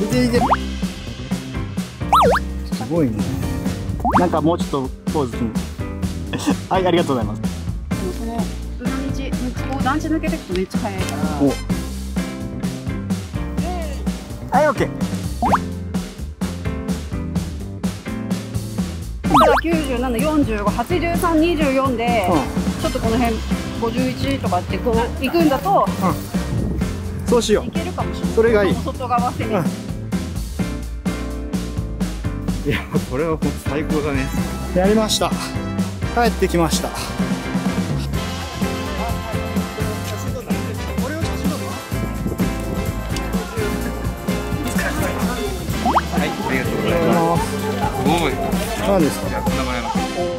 いけいけすごいね。なんかもうちょっとポーズに。はいありがとうございます。その裏道こう団地抜けていくとめっちゃ速いから。お。はいオッケー97458324で、ちょっとこの辺51とかってこう行くんだとそうしよいけるかもしれない。それがいい。外側攻め、うん。ういやこれはもう最高だねやりました帰ってきましたはい、ありがとうございます。すごい。何ですか？